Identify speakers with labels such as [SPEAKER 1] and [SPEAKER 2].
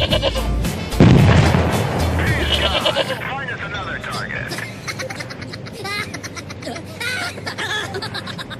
[SPEAKER 1] Find us
[SPEAKER 2] another target.